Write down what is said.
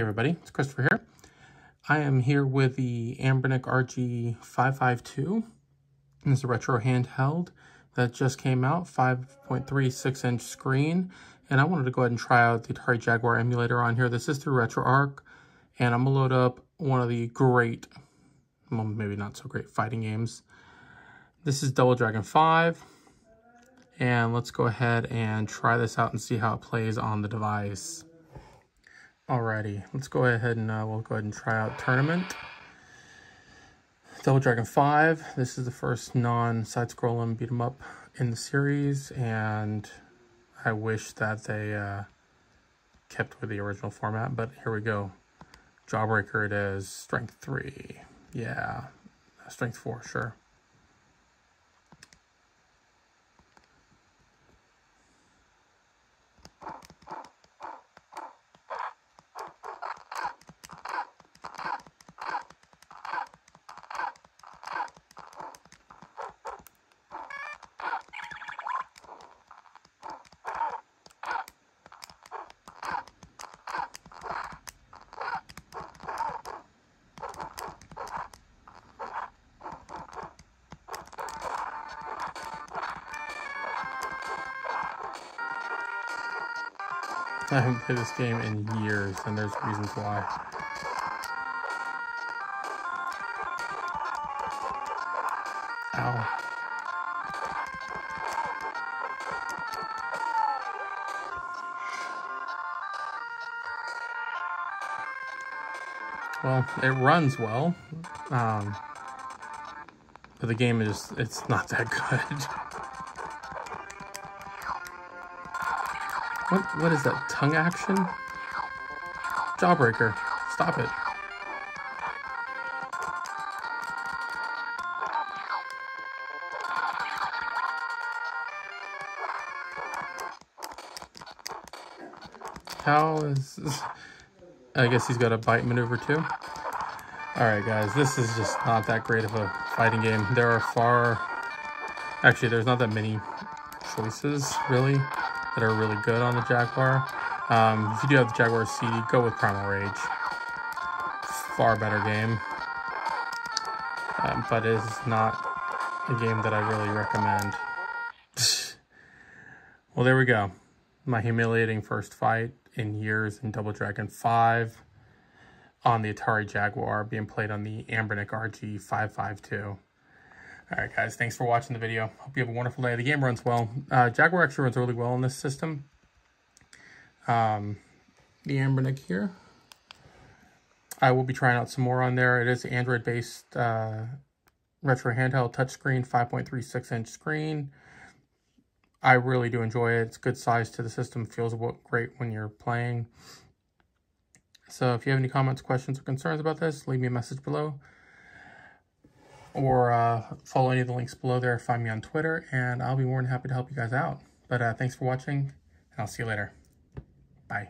everybody, it's Christopher here. I am here with the Anbernic RG552. This is a retro handheld that just came out, 5.36 inch screen. And I wanted to go ahead and try out the Atari Jaguar emulator on here. This is through RetroArch. And I'm gonna load up one of the great, well, maybe not so great fighting games. This is Double Dragon 5. And let's go ahead and try this out and see how it plays on the device. Alrighty, let's go ahead and uh, we'll go ahead and try out Tournament. Double Dragon 5. This is the first non-side-scrolling beat 'em up in the series, and I wish that they uh, kept with the original format, but here we go. Jawbreaker it is. Strength 3. Yeah. Strength 4, sure. I haven't played this game in years, and there's reasons why. Ow. Well, it runs well, um, but the game is, it's not that good. What, what is that, tongue action? Jawbreaker, stop it. How is this? I guess he's got a bite maneuver too. Alright guys, this is just not that great of a fighting game. There are far... Actually, there's not that many choices, really that are really good on the Jaguar. Um, if you do have the Jaguar CD, go with Primal Rage. Far better game. Um, but is not a game that I really recommend. well, there we go. My humiliating first fight in years in Double Dragon 5 on the Atari Jaguar being played on the Anbernic RG552. All right, guys, thanks for watching the video. Hope you have a wonderful day. The game runs well. Uh, Jaguar actually runs really well on this system. Um, the Anbernic here. I will be trying out some more on there. It is Android-based uh, retro handheld touchscreen, 5.36 inch screen. I really do enjoy it. It's good size to the system. Feels great when you're playing. So if you have any comments, questions, or concerns about this, leave me a message below or uh, follow any of the links below there. Find me on Twitter, and I'll be more than happy to help you guys out. But uh, thanks for watching, and I'll see you later. Bye.